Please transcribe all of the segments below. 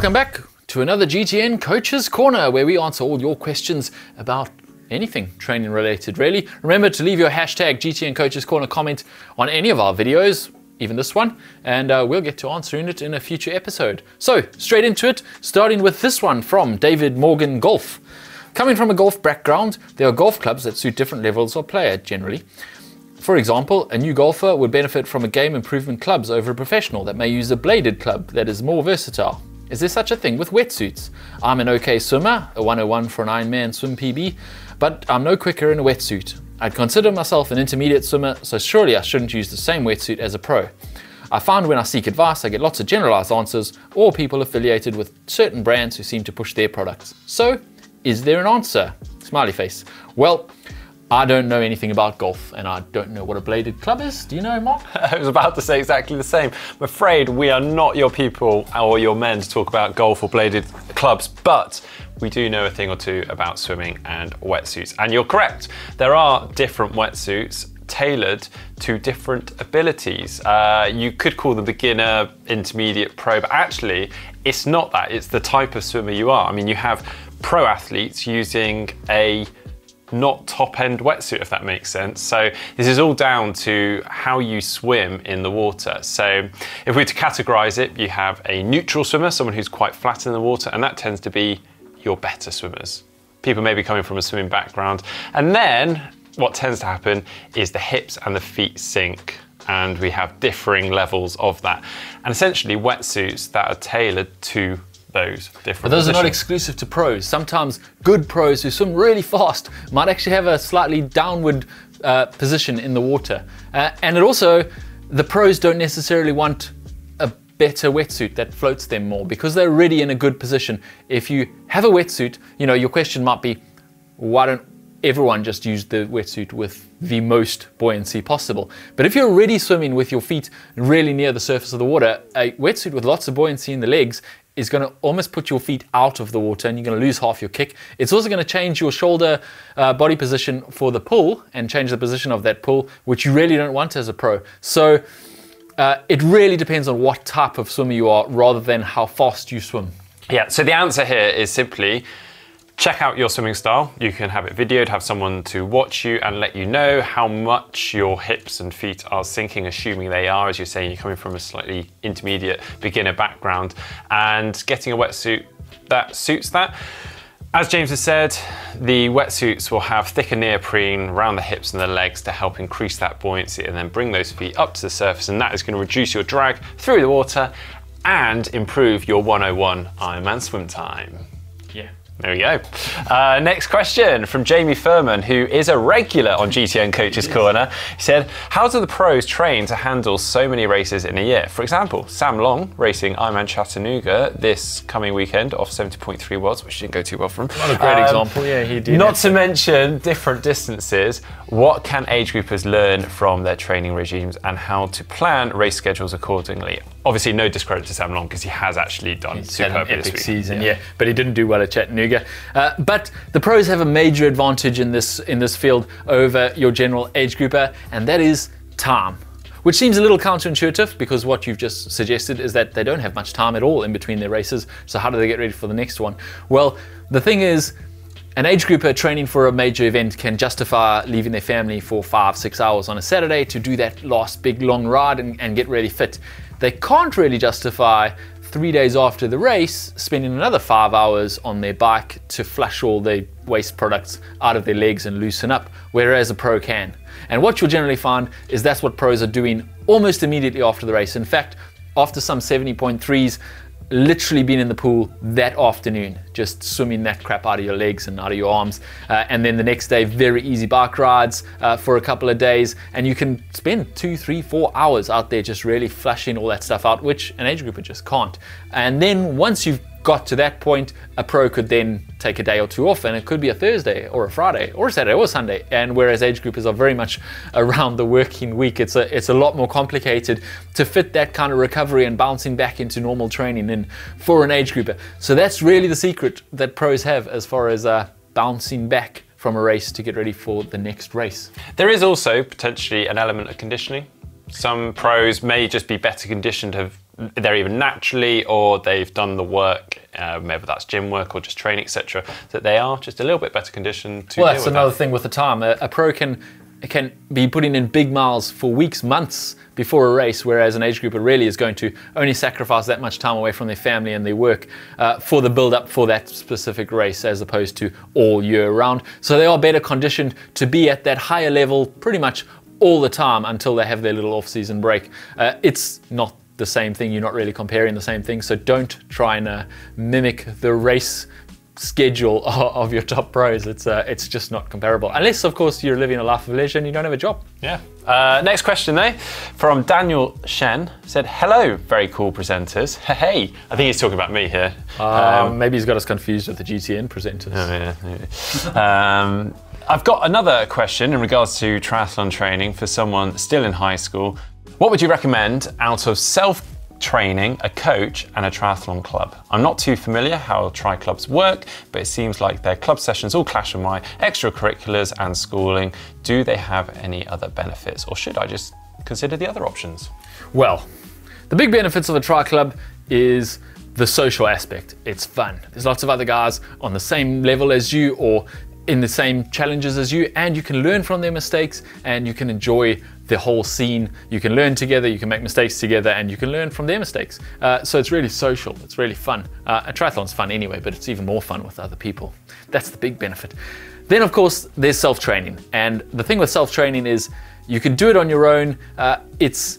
Welcome back to another GTN Coaches Corner where we answer all your questions about anything training related, really. Remember to leave your hashtag GTN Coaches Corner comment on any of our videos, even this one, and uh, we'll get to answering it in a future episode. So, straight into it, starting with this one from David Morgan Golf. Coming from a golf background, there are golf clubs that suit different levels of player generally. For example, a new golfer would benefit from a game improvement clubs over a professional that may use a bladed club that is more versatile. Is there such a thing with wetsuits? I'm an okay swimmer, a 101 for an Ironman swim PB, but I'm no quicker in a wetsuit. I'd consider myself an intermediate swimmer, so surely I shouldn't use the same wetsuit as a pro. I find when I seek advice, I get lots of generalized answers or people affiliated with certain brands who seem to push their products. So, is there an answer? Smiley face. Well, I don't know anything about golf and I don't know what a bladed club is. Do you know, Mark? I was about to say exactly the same. I'm afraid we are not your people or your men to talk about golf or bladed clubs, but we do know a thing or two about swimming and wetsuits. And you're correct, there are different wetsuits tailored to different abilities. Uh, you could call them beginner, intermediate, pro, but actually it's not that. It's the type of swimmer you are. I mean, you have pro athletes using a not top end wetsuit, if that makes sense. So this is all down to how you swim in the water. So if we were to categorize it, you have a neutral swimmer, someone who's quite flat in the water, and that tends to be your better swimmers. People may be coming from a swimming background. And then what tends to happen is the hips and the feet sink and we have differing levels of that. And essentially wetsuits that are tailored to those different. But those positions. are not exclusive to pros. Sometimes good pros who swim really fast might actually have a slightly downward uh, position in the water. Uh, and it also, the pros don't necessarily want a better wetsuit that floats them more because they're already in a good position. If you have a wetsuit, you know, your question might be, why don't everyone just use the wetsuit with the most buoyancy possible. But if you're already swimming with your feet really near the surface of the water, a wetsuit with lots of buoyancy in the legs is going to almost put your feet out of the water and you're going to lose half your kick. It's also going to change your shoulder uh, body position for the pull and change the position of that pull, which you really don't want as a pro. So uh, it really depends on what type of swimmer you are rather than how fast you swim. Yeah, so the answer here is simply check out your swimming style. You can have it videoed, have someone to watch you and let you know how much your hips and feet are sinking, assuming they are, as you're saying, you're coming from a slightly intermediate beginner background, and getting a wetsuit that suits that. As James has said, the wetsuits will have thicker neoprene around the hips and the legs to help increase that buoyancy and then bring those feet up to the surface and that is going to reduce your drag through the water and improve your 101 Ironman swim time. Yeah. There we go. Uh, next question from Jamie Furman, who is a regular on GTN Coaches Corner. He said, How do the pros train to handle so many races in a year? For example, Sam Long racing Ironman Chattanooga this coming weekend off 70.3 Worlds, which didn't go too well for him. Not a great um, example, yeah, he did. Not to mention different distances. What can age groupers learn from their training regimes and how to plan race schedules accordingly? Obviously, no discredit to Sam Long because he has actually done He's had an epic this week. season, yeah. But he didn't do well at Chattanooga. Uh, but the pros have a major advantage in this in this field over your general age grouper, and that is time. Which seems a little counterintuitive because what you've just suggested is that they don't have much time at all in between their races. So how do they get ready for the next one? Well, the thing is, an age grouper training for a major event can justify leaving their family for five, six hours on a Saturday to do that last big long ride and, and get really fit. They can't really justify three days after the race spending another five hours on their bike to flush all the waste products out of their legs and loosen up, whereas a pro can. And what you'll generally find is that's what pros are doing almost immediately after the race. In fact, after some 70.3s, literally been in the pool that afternoon, just swimming that crap out of your legs and out of your arms. Uh, and then the next day, very easy bike rides uh, for a couple of days. And you can spend two, three, four hours out there just really flushing all that stuff out, which an age grouper just can't. And then once you've got to that point, a pro could then take a day or two off, and it could be a Thursday or a Friday or a Saturday or a Sunday. And whereas age groupers are very much around the working week, it's a it's a lot more complicated to fit that kind of recovery and bouncing back into normal training in for an age grouper. So that's really the secret that pros have as far as uh, bouncing back from a race to get ready for the next race. There is also potentially an element of conditioning. Some pros may just be better conditioned, have they're either naturally or they've done the work, uh, maybe that's gym work or just training, etc., that they are just a little bit better conditioned to Well, that's another that. thing with the time. A, a pro can can be putting in big miles for weeks, months before a race, whereas an age grouper really is going to only sacrifice that much time away from their family and their work uh, for the build up for that specific race, as opposed to all year round. So they are better conditioned to be at that higher level pretty much all the time until they have their little off-season break. Uh, it's not the same thing. You're not really comparing the same thing. So don't try and uh, mimic the race schedule of your top pros. It's uh, it's just not comparable. Unless, of course, you're living a life of leisure and you don't have a job. Yeah. Uh, next question, though, from Daniel Shen said, "Hello, very cool presenters. Hey, I think he's talking about me here. Um, maybe he's got us confused with the GTN presenters. Oh, yeah, yeah. Um, I've got another question in regards to triathlon training for someone still in high school. What would you recommend out of self training, a coach, and a triathlon club? I'm not too familiar how tri clubs work, but it seems like their club sessions all clash with my extracurriculars and schooling. Do they have any other benefits, or should I just consider the other options? Well, the big benefits of a tri club is the social aspect. It's fun. There's lots of other guys on the same level as you or in the same challenges as you, and you can learn from their mistakes and you can enjoy the whole scene. You can learn together, you can make mistakes together, and you can learn from their mistakes. Uh, so it's really social, it's really fun. Uh, a triathlon's fun anyway, but it's even more fun with other people. That's the big benefit. Then, of course, there's self training. And the thing with self training is you can do it on your own. Uh, it's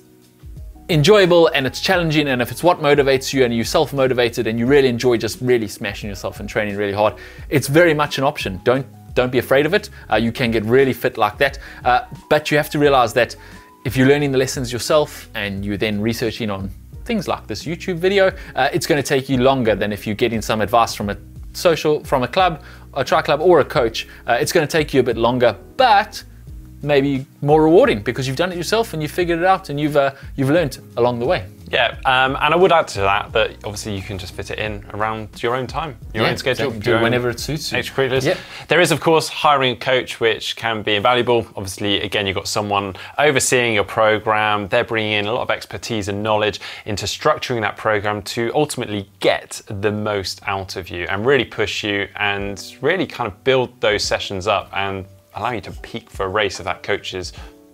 enjoyable and it's challenging and if it's what motivates you and you self-motivated and you really enjoy just really smashing yourself and training really hard it's very much an option don't don't be afraid of it. Uh, you can get really fit like that. Uh, but you have to realize that if you're learning the lessons yourself and you're then researching on things like this youtube video uh, it's going to take you longer than if you're getting some advice from a social from a club a tri club or a coach. Uh, it's going to take you a bit longer but maybe more rewarding because you've done it yourself and you've figured it out and you've uh, you've learned along the way. Yeah, um, and I would add to that that obviously you can just fit it in around your own time, your Yeah, own schedule, exactly. Do your it own whenever it suits you. Extracurriculars. Yeah. There is, of course, hiring a coach, which can be invaluable. Obviously, again, you've got someone overseeing your program. They're bringing in a lot of expertise and knowledge into structuring that program to ultimately get the most out of you and really push you and really kind of build those sessions up and allow you to peak for a race if that coach is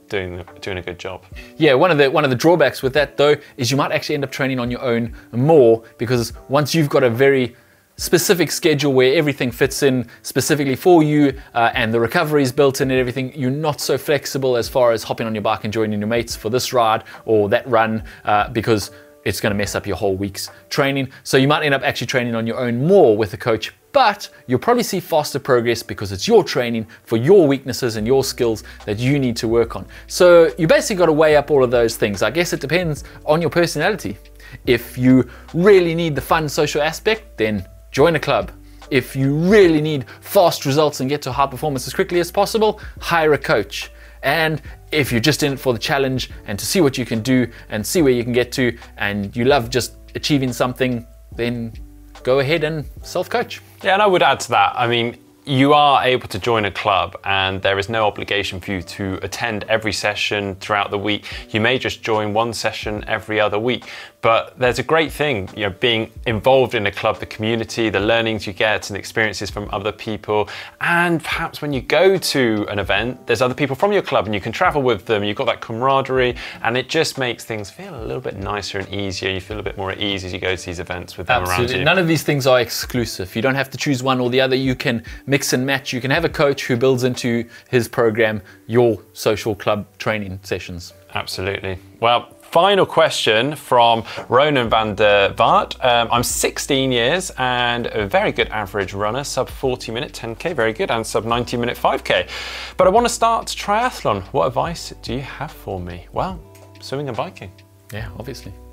doing doing a good job. Yeah, one of the one of the drawbacks with that though is you might actually end up training on your own more because once you've got a very specific schedule where everything fits in specifically for you uh, and the recovery is built in and everything, you're not so flexible as far as hopping on your bike and joining your mates for this ride or that run uh, because it's going to mess up your whole week's training. So you might end up actually training on your own more with a coach, but you'll probably see faster progress because it's your training for your weaknesses and your skills that you need to work on. So you basically got to weigh up all of those things. I guess it depends on your personality. If you really need the fun social aspect, then join a club. If you really need fast results and get to high performance as quickly as possible, hire a coach. And if you're just in it for the challenge and to see what you can do and see where you can get to, and you love just achieving something, then go ahead and self coach. Yeah, and I would add to that. I mean, you are able to join a club, and there is no obligation for you to attend every session throughout the week. You may just join one session every other week. But there's a great thing, you know, being involved in a club, the community, the learnings you get, and experiences from other people. And perhaps when you go to an event, there's other people from your club, and you can travel with them. You've got that camaraderie, and it just makes things feel a little bit nicer and easier. You feel a bit more at ease as you go to these events with them around you. None of these things are exclusive. You don't have to choose one or the other. You can mix and match. You can have a coach who builds into his program your social club training sessions. Absolutely. Well, final question from Ronan van der Vaart. Um, I'm 16 years and a very good average runner, sub 40 minute 10k, very good, and sub 90 minute 5k. But I want to start triathlon. What advice do you have for me? Well, swimming and biking. Yeah, obviously.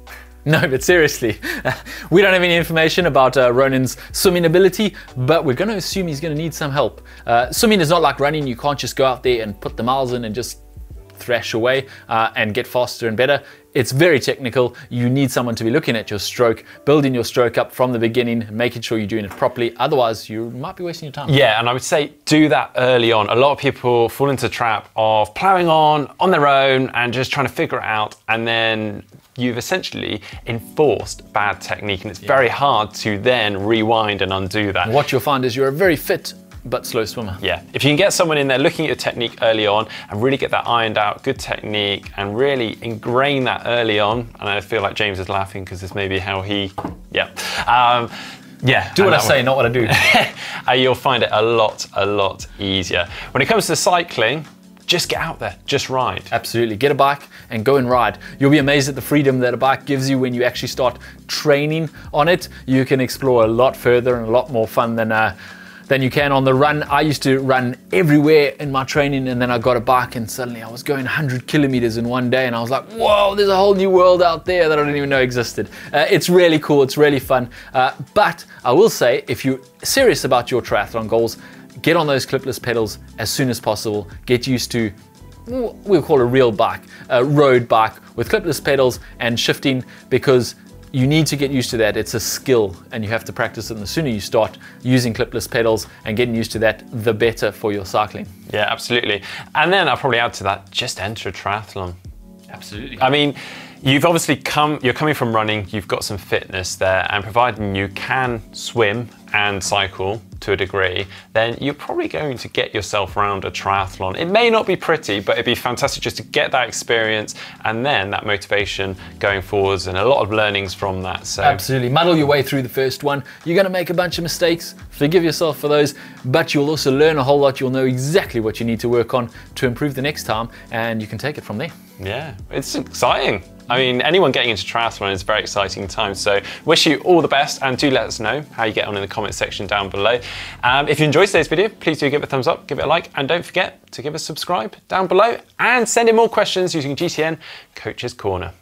No, but seriously, we don't have any information about uh, Ronan's swimming ability, but we're going to assume he's going to need some help. Uh, swimming is not like running, you can't just go out there and put the miles in and just thrash away uh, and get faster and better. It's very technical. You need someone to be looking at your stroke, building your stroke up from the beginning, making sure you're doing it properly. Otherwise, you might be wasting your time. Yeah, and I would say do that early on. A lot of people fall into the trap of ploughing on on their own and just trying to figure it out and then you've essentially enforced bad technique and it's very hard to then rewind and undo that. What you'll find is you're a very fit but slow swimmer. Yeah, if you can get someone in there looking at your technique early on and really get that ironed out, good technique, and really ingrain that early on, and I feel like James is laughing because this may be how he, yeah. Um, yeah. Do what I say, not what I do. you'll find it a lot, a lot easier. When it comes to cycling, just get out there, just ride. Absolutely. Get a bike and go and ride. You'll be amazed at the freedom that a bike gives you when you actually start training on it. You can explore a lot further and a lot more fun than. Uh, than you can on the run. I used to run everywhere in my training, and then I got a bike, and suddenly I was going 100 kilometers in one day, and I was like, whoa, there's a whole new world out there that I didn't even know existed. Uh, it's really cool, it's really fun. Uh, but I will say, if you're serious about your triathlon goals, get on those clipless pedals as soon as possible. Get used to we'll call a real bike, a road bike with clipless pedals and shifting because you need to get used to that. It's a skill and you have to practice it. And the sooner you start using clipless pedals and getting used to that, the better for your cycling. Yeah, absolutely. And then I'll probably add to that, just enter a triathlon. Absolutely. I mean, you've obviously come, you're coming from running, you've got some fitness there, and providing you can swim and cycle to a degree, then you're probably going to get yourself around a triathlon. It may not be pretty, but it'd be fantastic just to get that experience and then that motivation going forwards and a lot of learnings from that. So Absolutely. Muddle your way through the first one. You're going to make a bunch of mistakes. Forgive yourself for those, but you'll also learn a whole lot. You'll know exactly what you need to work on to improve the next time, and you can take it from there. Yeah, it's exciting. I mean, anyone getting into triathlon is a very exciting time. So, wish you all the best and do let us know how you get on in the comment section down below. Um, if you enjoyed today's video, please do give it a thumbs up, give it a like, and don't forget to give us a subscribe down below and send in more questions using GTN Coach's Corner.